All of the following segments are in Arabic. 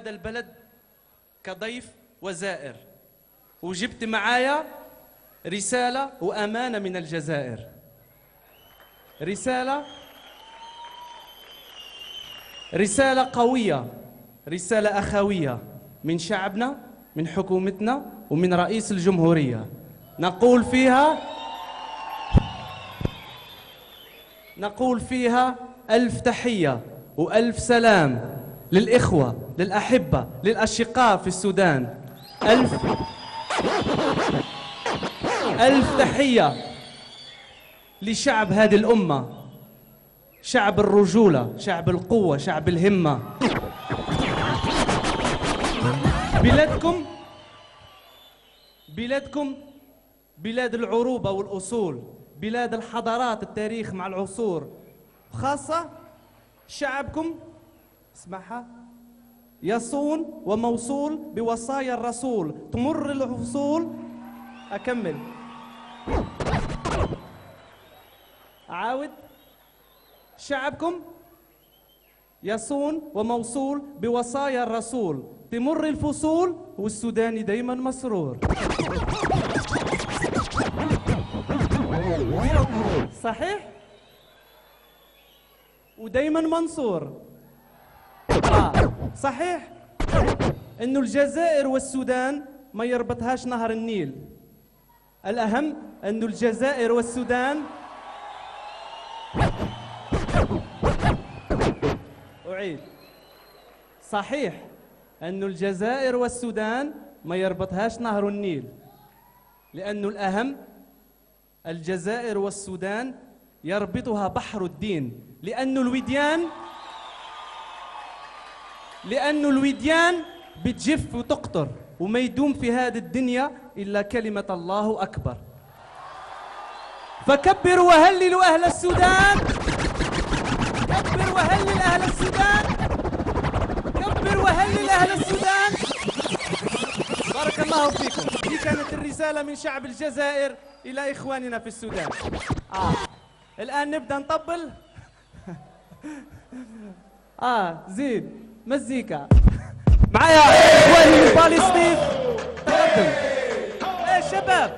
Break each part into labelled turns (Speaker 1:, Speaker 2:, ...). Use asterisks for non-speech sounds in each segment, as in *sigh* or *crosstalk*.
Speaker 1: هذا البلد كضيف وزائر. وجبت معايا رسالة وأمانة من الجزائر. رسالة رسالة قوية رسالة أخوية من شعبنا من حكومتنا ومن رئيس الجمهورية. نقول فيها نقول فيها ألف تحية وألف سلام. للإخوة للأحبة للأشقاء في السودان. ألف ألف تحية لشعب هذه الأمة شعب الرجولة شعب القوة شعب الهمة. بلادكم بلادكم بلاد العروبة والأصول بلاد الحضارات التاريخ مع العصور. خاصة شعبكم اسمعها. يصون وموصول بوصايا الرسول. تمر الفصول أكمل. أعاود. شعبكم. يصون وموصول بوصايا الرسول. تمر الفصول والسوداني دايما مسرور. صحيح؟ ودايما منصور. صحيح. إنه الجزائر والسودان ما يربطهاش نهر النيل. الأهم إنه الجزائر والسودان أعيد. صحيح إنه الجزائر والسودان ما يربطهاش نهر النيل. لأنه الأهم الجزائر والسودان يربطها بحر الدين. لأنه الوديان لأنه الوديان بتجف وتقطر وما يدوم في هذه الدنيا إلا كلمة الله أكبر. فكبروا وهللوا أهل السودان. كبر وهلل أهل السودان. كبر وهلل أهل السودان. بارك الله فيكم. دي كانت الرسالة من شعب الجزائر إلى إخواننا في السودان. آه. الآن نبدأ نطبل. *laughs* آه زين. مزيكا. معايا إخواني من فلسطين تقدم. إيه شباب.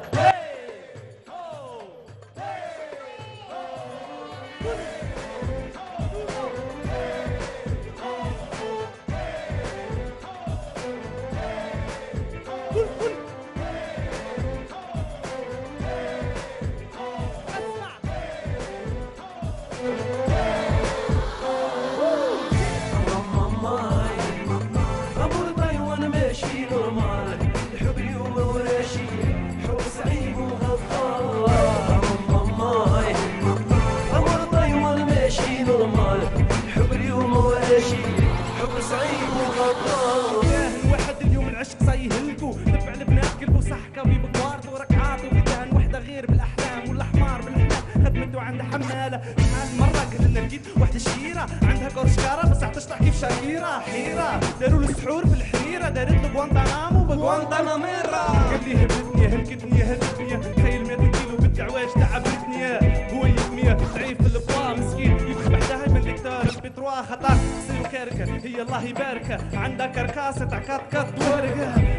Speaker 1: عند حمالة. شحال مرة قلت لنا لقيت وحدة شيرة عندها كورشكارة بس عتشطح كيف شاكيرة. حيرة. داروا السحور بالحريرة دارت له جوانتانامو بجوانتاناميرا قال لي هبتني هلكتني هدتني تخيل 100 كيلو بالدعواش تعبتني هو يبني ضعيف في البوا مسكين. يبكي بحدها يملك كتار البتروا خطا تصير كركة هي الله يباركها عندها كركاسة تاع كات كات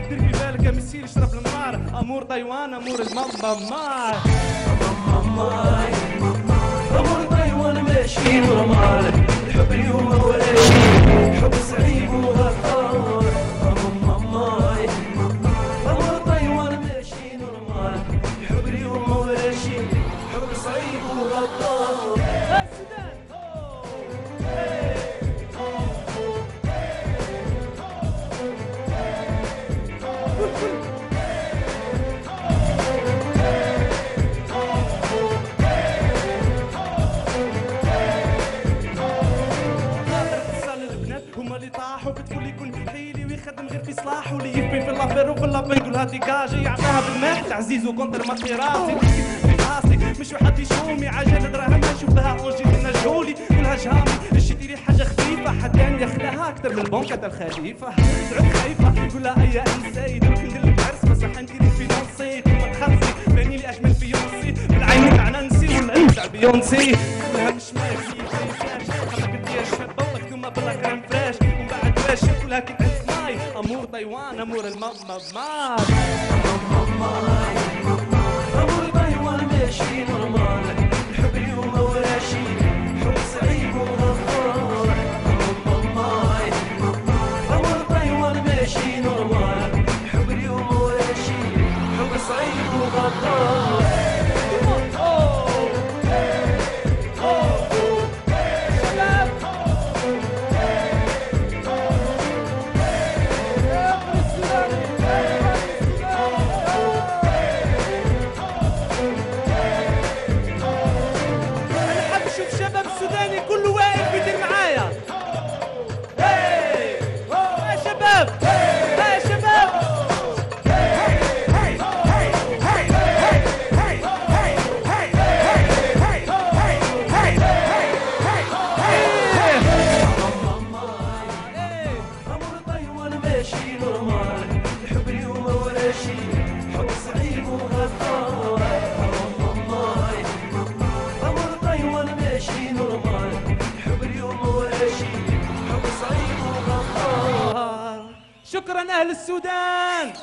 Speaker 1: دير في بالك مسير يشرب المار. أمور تايوان أمور الماما مار
Speaker 2: ماماي أمور طي وأنا ماشي نورمال الحب اليوم وراشي حب
Speaker 1: يفين في اللافير وفي اللافير يقول هاتي كاجي يعطيها بالمال تعزيز وكونتر ماتيراتي راسي مش واحد يشومي عجل دراهم نشوفها. اونجي نجولي كلها جهامي لي حاجة خفيفة. حتى ياخذها أكثر من البنكة الخليفة. تعود خايفة. يقول لها أي انسي دوك ندير لك عرس راح ندير فينونسي ما تخلصي باني لي أجمل فيونسي بالعين تاع نانسي. انت تاع بيونسي. كلها مش ماشي. فلاش خلق بدي شابه ومكتومه بلا كريم فلاش ومن بعد واش كلها كي
Speaker 2: ماي
Speaker 1: وأنا مور الماما ماما
Speaker 2: ماما مور ماشي نورمال الحب اليوم ولا شي
Speaker 1: شكرا أهل السودان.